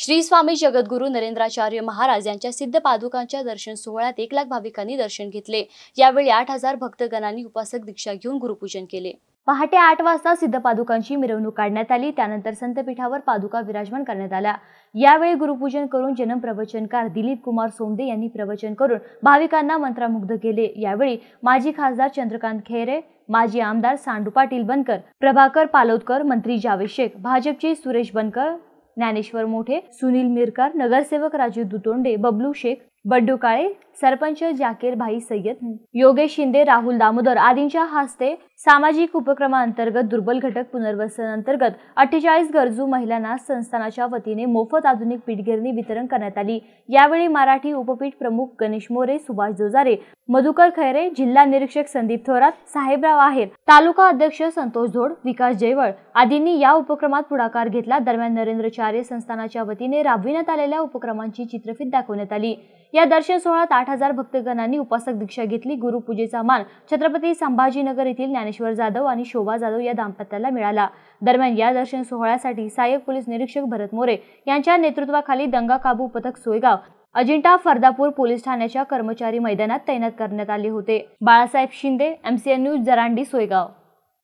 श्री स्वामी जगद्गुरू नरेंद्राचार्य महाराज यांच्या सिद्ध पादुकांच्या दर्शन सोहळ्यात एक लाख भाविकांनी दर्शन घेतले. यावेळी आठ हजार भक्तगणांनी उपासक दीक्षा घेऊन गुरुपूजन केले. पहाटे आठ वाजता सिद्ध पादुकांची मिरवणूक काढण्यात आली. त्यानंतर संतपीठावर पादुका विराजमान करण्यात आल्या. यावेळी गुरुपूजन करून जनम प्रवचनकार दिलीप कुमार सोमदे यांनी प्रवचन करून भाविकांना मंत्रामुग्ध केले. यावेळी माजी खासदार चंद्रकांत खेरे माजी आमदार सांडू पाटील बनकर प्रभाकर पालोदकर मंत्री जावेद शेख भाजपचे सुरेश बनकर ज्ञानेश्वर मोठे सुनील मिरकर नगरसेवक राजू दुतोंडे बबलू शेख बड्डू काळे सरपंच जाकीर भाई सय्यद योगेश शिंदे राहुल दामोदर आदींच्या हस्ते सामाजिक उपक्रमांतर्गत दुर्बल घटक पुनर्वसन अंतर्गत अठ्ठेचाळीस गरजू महिलांना संस्थानाच्या वतीने मोफत आधुनिक पीठगिरणी वितरण करण्यात आली. यावेळी मराठी उपपीठ प्रमुख गणेश मोरे सुभाष जोजारे मधुकर खैरे जिल्हा निरीक्षक संदीप थोरात साहेबराव आहेर तालुका अध्यक्ष संतोष धोड विकास जयवळ आदींनी या उपक्रमात पुढाकार घेतला. दरम्यान नरेंद्रचार्य संस्थानाच्या वतीने राबविण्यात आलेल्या उपक्रमांची चित्रफित दाखवण्यात आली. या दर्शन सोहळ्यात आठ हजार भक्तगणांनी उपासक दीक्षा घेतली. गुरुपूजेचा मान छत्रपती संभाजीनगर येथील ज्ञानेश्वर जाधव आणि शोभा जाधव या दाम्पत्याला मिळाला. दरम्यान या दर्शन सोहळ्यासाठी सहाय्यक पोलीस निरीक्षक भरत मोरे यांच्या नेतृत्वाखाली दंगा काबू पथक सोयगाव अजिंठा फरदापूर पोलीस ठाण्याच्या कर्मचारी मैदानात तैनात करण्यात आले होते. Balasaheb Shinde MCN news Jarandi Soygaon.